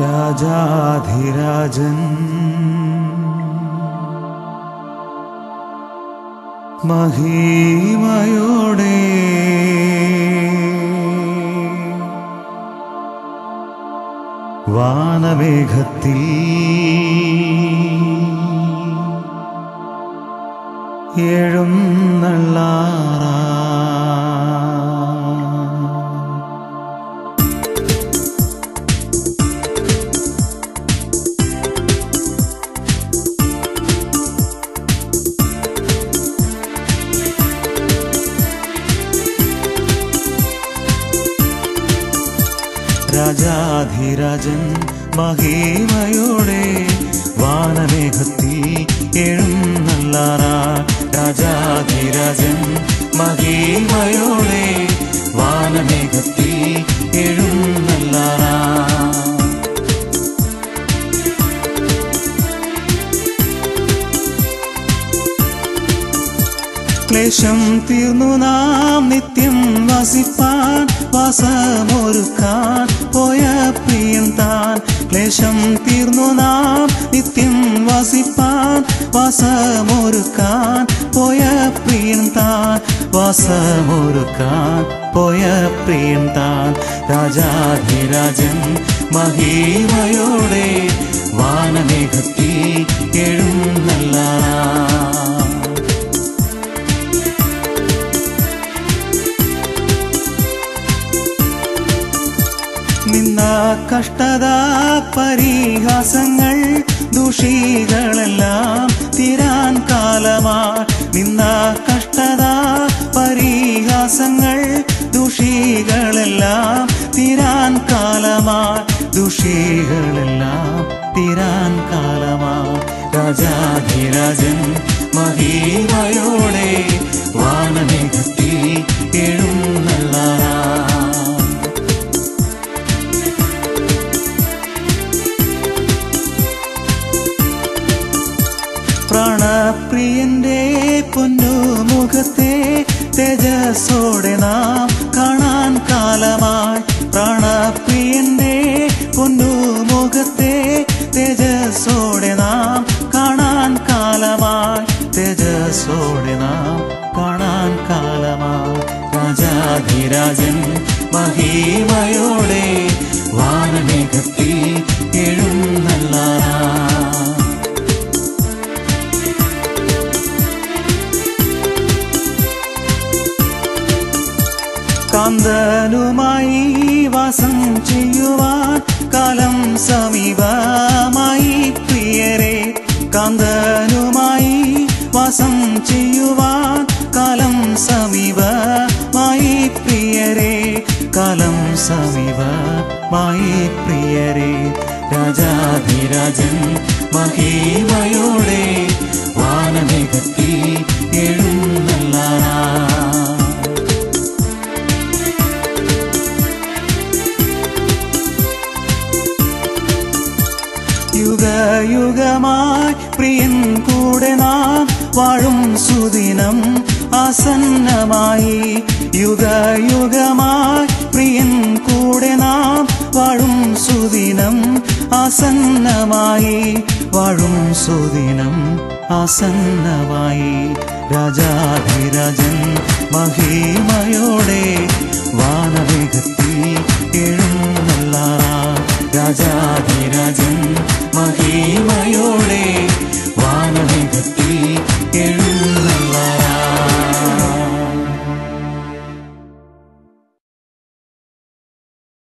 രാജാധിരാജൻ. മഹിമയോടെ വാനമേഘത്തിൽ എഴുന്നള്ളാറാ രാജാധിരാജൻ മഹിമയോടെ വാനമേഘത്തിൽ എഴുന്നള്ളാറാ രാജാധിരാജൻ മഹിമയോടെ വാനമേഘത്തിൽ എഴുന്നള്ളാറാ ക്ലേശം തീർന്നു നാം നിത്യം വസിപ്പാൻ വാസമൊരുക്കാൻ പോയ പ്രിയൻ താൻ ക്ലേശം തീർന്നു നാം നിത്യം വസിപ്പാൻ വാസമൊരുക്കാൻ പോയ പ്രിയൻ താൻ വാസമൊരുക്കാൻ പോയ പ്രിയൻ താൻ രാജാധിരാജൻ മഹിമയോടെ വാനമേഘത്തിൽ കഷ്ടത പരിഹാസങ്ങൾ ദുഷികളെല്ലാം തീരാൻ കാലമാ നിന്ന കഷ്ടത പരിഹാസങ്ങൾ ദുഷികളെല്ലാം തീരാൻ കാലമാ ദുഷികളെല്ലാം തീരാൻ കാലമാ. രാജാധിരാജൻ മഹിമയോടെ പ്രാണപ്രിയന്റെ പൊന്നുമുഖത്തെ തേജസ്സോടെ നാം കാണാൻ കാലമായി. പ്രാണപ്രിയന്റെ പൊന്നു മുഖത്തെ തേജസ്സോടെ നാം കാണാൻ കാലമായി. തേജസ്സോടെ നാം കാണാൻ കാലമായി. രാജാധിരാജൻ മഹിമയോടെ വാനമേഘത്തിൽ എഴുന്നള്ളാ കാന്തനുമായി വാസം ചെയ്യുവാൻ കാലം സമീപമായി പ്രിയരെ കാന്തനുമായി വാസം ചെയ്യുവാൻ കാലം സമീപമായി പ്രിയരെ കാലം സമീപമായി പ്രിയരെ രാജാധിരാജൻ മഹിമയോടെ വാനമേഘത്തിൽ എഴുന്നള്ളാ യുഗയുഗമായി പ്രിയൻ കൂടെ നാം വാഴും സുദിനം ആസന്നമായി. യുഗയുഗമായി പ്രിയൻ കൂടെ നാം വാഴും സുദിനം ആസന്നമായി. വാഴും സുദിനം ആസന്നമായി. രാജാധിരാജൻ മഹിമയോടെ വാനവേഗത്തിൽ